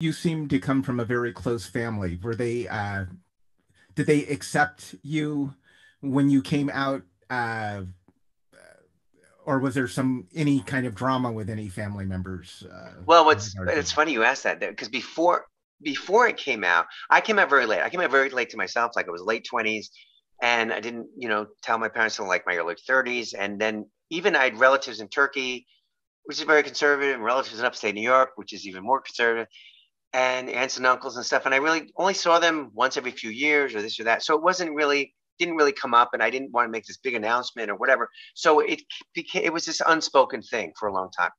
you seem to come from a very close family. Were they? Uh, did they accept you when you came out? Uh, or was there some any kind of drama with any family members? Uh, well, what's it's funny you asked that because before before it came out, I came out very late. I came out very late to myself, like I was late twenties, and I didn't, you know, tell my parents until like my early thirties. And then even I had relatives in Turkey, which is very conservative, and relatives in upstate New York, which is even more conservative, and aunts and uncles and stuff. And I really only saw them once every few years, or this or that. So it wasn't really didn't really come up, and I didn't want to make this big announcement or whatever. So it became it was this unspoken thing for a long time.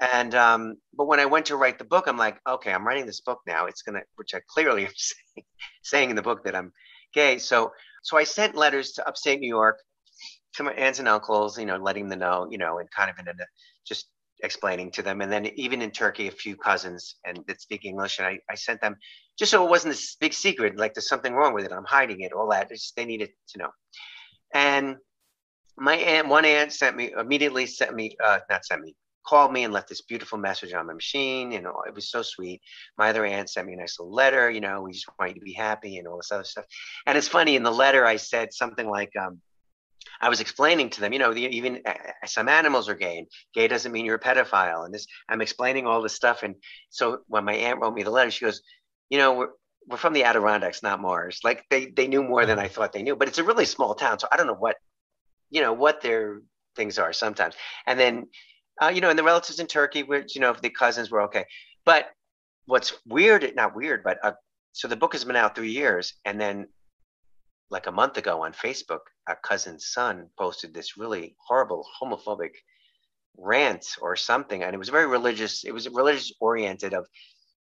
And um, but when I went to write the book, I'm like, okay, I'm writing this book now. It's gonna, which I clearly am saying, saying in the book that I'm gay. So so I sent letters to upstate New York to my aunts and uncles, you know, letting them know, you know, and kind of in a just explaining to them. And then even in Turkey, a few cousins and that speak English, and I, I sent them just so it wasn't this big secret, like there's something wrong with it, I'm hiding it, all that. Just, they needed to know. And my aunt, one aunt sent me immediately sent me, uh, not sent me, called me and left this beautiful message on my machine. You know, it was so sweet. My other aunt sent me a nice little letter. You know, we just want you to be happy and all this other stuff. And it's funny in the letter I said something like, um, I was explaining to them, you know, the, even uh, some animals are gay, and gay doesn't mean you're a pedophile. And this, I'm explaining all this stuff. And so when my aunt wrote me the letter, she goes, you know, we're, we're from the Adirondacks, not Mars. Like they, they knew more than I thought they knew, but it's a really small town. So I don't know what, you know, what their things are sometimes. And then uh, you know, and the relatives in Turkey, which you know, the cousins were okay. But what's weird, not weird, but uh, so the book has been out three years, and then like a month ago on Facebook, a cousin's son posted this really horrible homophobic rant or something, and it was very religious. It was religious oriented of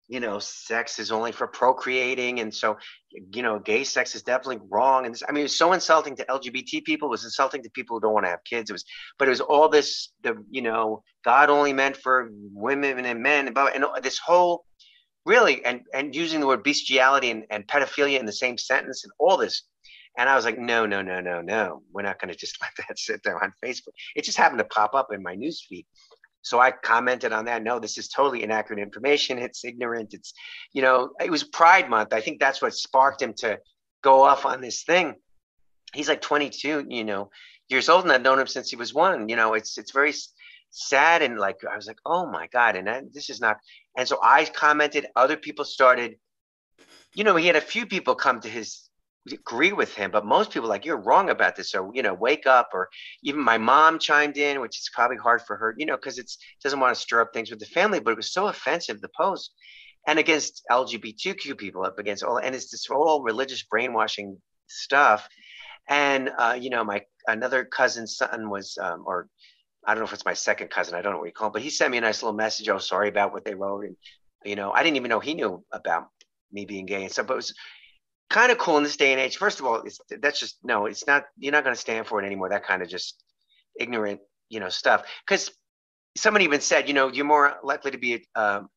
you know, sex is only for procreating. And so, you know, gay sex is definitely wrong. And this, I mean, it was so insulting to LGBT people. It was insulting to people who don't want to have kids. It was, but it was all this, the, you know, God only meant for women and men, and this whole really, and, and using the word bestiality and, and pedophilia in the same sentence and all this. And I was like, no, no, no, no, no. We're not going to just let that sit there on Facebook. It just happened to pop up in my newsfeed. So I commented on that. No, this is totally inaccurate information. It's ignorant. It's, you know, it was Pride Month. I think that's what sparked him to go off on this thing. He's like 22, you know, years old, and I've known him since he was one. You know, it's it's very sad and like I was like, oh my god, and that, this is not. And so I commented. Other people started. You know, he had a few people come to his agree with him, but most people like you're wrong about this, or you know, wake up, or even my mom chimed in, which is probably hard for her, you know, because it's doesn't want to stir up things with the family, but it was so offensive the post, and against LGBTQ people, up against all, and it's this whole religious brainwashing stuff, and uh, you know, my another cousin's son was, um, or I don't know if it's my second cousin, I don't know what you call him, but he sent me a nice little message. Oh, sorry about what they wrote, and you know, I didn't even know he knew about me being gay and stuff, but it was kind of cool in this day and age. First of all, that's just no, it's not. You're not going to stand for it anymore. That kind of just ignorant, you know, stuff. Because somebody even said, you know, you're more likely to be um,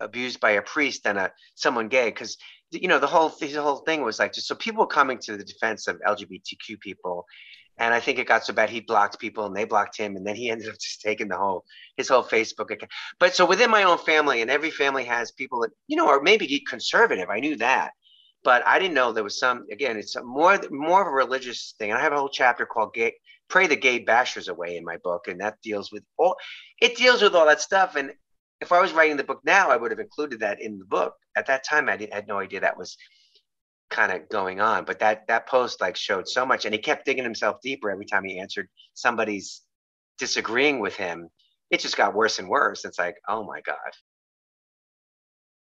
abused by a priest than a someone gay. Because you know the whole the whole thing was like just so people coming to the defense of LGBTQ people. And I think it got so bad he blocked people and they blocked him, and then he ended up just taking the whole his whole Facebook account. But so within my own family, and every family has people that you know are maybe conservative. I knew that, but I didn't know there was some. Again, it's more more of a religious thing. And I have a whole chapter called "Gay Pray the Gay Bashers Away" in my book, and that deals with all. It deals with all that stuff. And if I was writing the book now, I would have included that in the book. At that time, I, didn't, had no idea that was kind of going on. But that that post like showed so much, and he kept digging himself deeper every time he answered somebody's disagreeing with him. It just got worse and worse. It's like, oh my god.